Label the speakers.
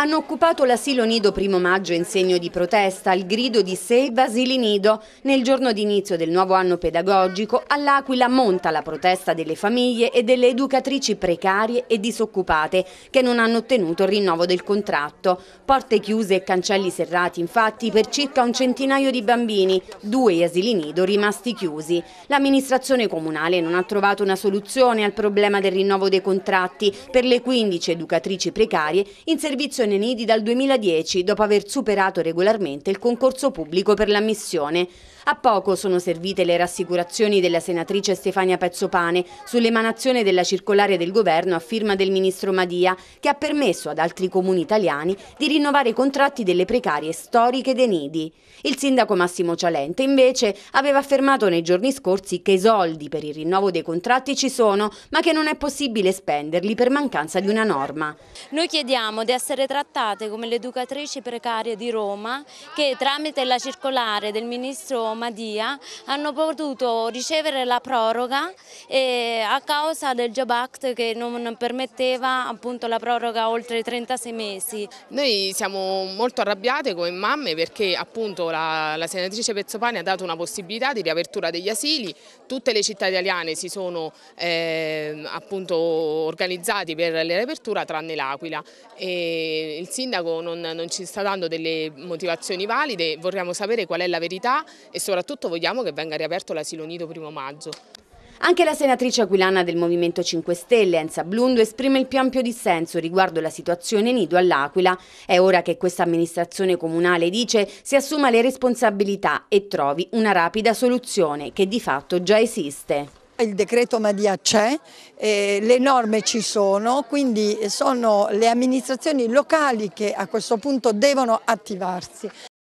Speaker 1: Hanno occupato l'asilo nido primo maggio in segno di protesta al grido di Save Asili Nido. Nel giorno d'inizio del nuovo anno pedagogico all'Aquila monta la protesta delle famiglie e delle educatrici precarie e disoccupate che non hanno ottenuto il rinnovo del contratto. Porte chiuse e cancelli serrati infatti per circa un centinaio di bambini, due asili nido rimasti chiusi. L'amministrazione comunale non ha trovato una soluzione al problema del rinnovo dei contratti per le 15 educatrici precarie in servizio nei nidi dal 2010 dopo aver superato regolarmente il concorso pubblico per l'ammissione. A poco sono servite le rassicurazioni della senatrice Stefania Pezzopane sull'emanazione della circolare del governo a firma del ministro Madia che ha permesso ad altri comuni italiani di rinnovare i contratti delle precarie storiche dei nidi. Il sindaco Massimo Cialente invece aveva affermato nei giorni scorsi che i soldi per il rinnovo dei contratti ci sono ma che non è possibile spenderli per mancanza di una norma.
Speaker 2: Noi chiediamo di essere trattate come le educatrici precarie di Roma che tramite la circolare del ministro Madia hanno potuto ricevere la proroga a causa del Job Act che non permetteva appunto la proroga oltre i 36 mesi.
Speaker 3: Noi siamo molto arrabbiate come mamme perché appunto la, la senatrice Pezzopani ha dato una possibilità di riapertura degli asili, tutte le città italiane si sono eh, appunto organizzati per la riapertura tranne l'Aquila il sindaco non, non ci sta dando delle motivazioni valide, vorremmo sapere qual è la verità e soprattutto vogliamo che venga riaperto l'asilo nido primo maggio.
Speaker 1: Anche la senatrice aquilana del Movimento 5 Stelle, Enza Blundo, esprime il più ampio dissenso riguardo la situazione nido all'Aquila. È ora che questa amministrazione comunale, dice, si assuma le responsabilità e trovi una rapida soluzione che di fatto già esiste.
Speaker 4: Il decreto Madia c'è, eh, le norme ci sono, quindi sono le amministrazioni locali che a questo punto devono attivarsi.